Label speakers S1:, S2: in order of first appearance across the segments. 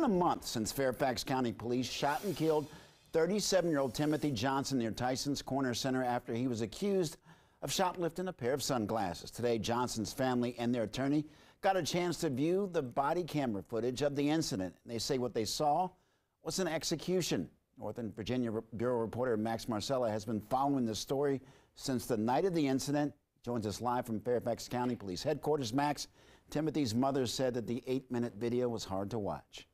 S1: been a month since Fairfax County Police shot and killed 37 year old Timothy Johnson near Tyson's Corner Center after he was accused of shoplifting a pair of sunglasses. Today, Johnson's family and their attorney got a chance to view the body camera footage of the incident. They say what they saw was an execution. Northern Virginia Bureau reporter Max Marcilla has been following the story since the night of the incident. Joins us live from Fairfax County Police Headquarters. Max, Timothy's mother said that the eight minute video was hard to watch.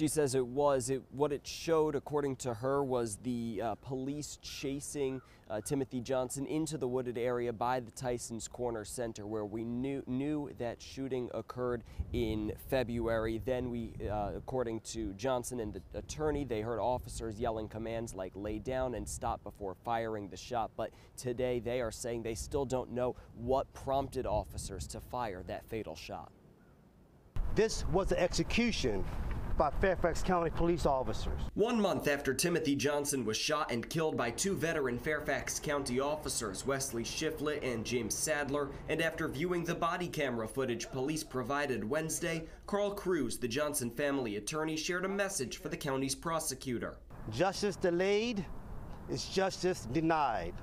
S2: She says it was. It, what it showed, according to her, was the uh, police chasing uh, Timothy Johnson into the wooded area by the Tyson's Corner Center, where we knew knew that shooting occurred in February. Then we, uh, according to Johnson and the attorney, they heard officers yelling commands like "lay down" and "stop" before firing the shot. But today, they are saying they still don't know what prompted officers to fire that fatal shot.
S3: This was the execution by Fairfax County police officers.
S2: One month after Timothy Johnson was shot and killed by two veteran Fairfax County officers, Wesley Shifflett and James Sadler, and after viewing the body camera footage police provided Wednesday, Carl Cruz, the Johnson family attorney, shared a message for the county's prosecutor.
S3: Justice delayed is justice denied.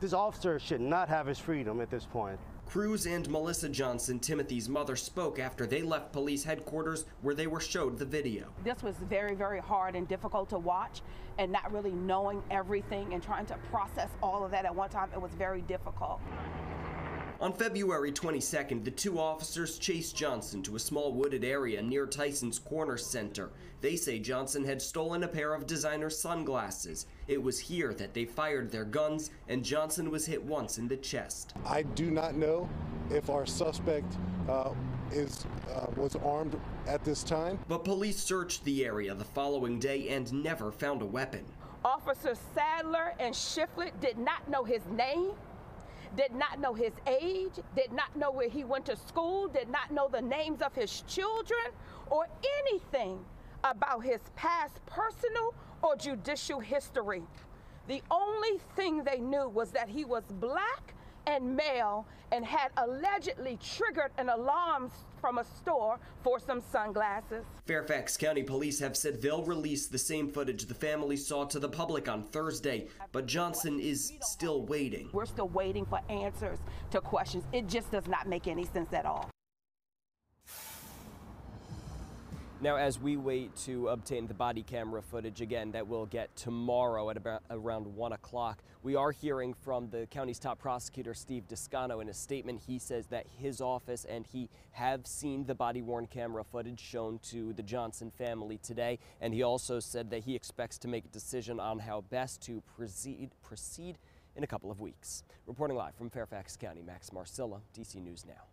S3: This officer should not have his freedom at this point.
S2: Cruz and Melissa Johnson, Timothy's mother, spoke after they left police headquarters where they were showed the video.
S4: This was very, very hard and difficult to watch and not really knowing everything and trying to process all of that at one time. It was very difficult.
S2: On February 22nd, the two officers chased Johnson to a small wooded area near Tyson's Corner Center. They say Johnson had stolen a pair of designer sunglasses. It was here that they fired their guns, and Johnson was hit once in the chest.
S5: I do not know if our suspect uh, is uh, was armed at this time.
S2: But police searched the area the following day and never found a weapon.
S4: Officers Sadler and Shifflett did not know his name did not know his age, did not know where he went to school, did not know the names of his children, or anything about his past personal or judicial history. The only thing they knew was that he was black and male and had allegedly triggered an alarm from a store for some sunglasses.
S2: Fairfax County Police have said they'll release the same footage the family saw to the public on Thursday, but Johnson is still waiting.
S4: We're still waiting for answers to questions. It just does not make any sense at all.
S2: Now, as we wait to obtain the body camera footage again that we'll get tomorrow at about around 1 o'clock, we are hearing from the county's top prosecutor, Steve Descano. In a statement, he says that his office and he have seen the body worn camera footage shown to the Johnson family today. And he also said that he expects to make a decision on how best to proceed, proceed in a couple of weeks. Reporting live from Fairfax County, Max Marcilla, DC News Now.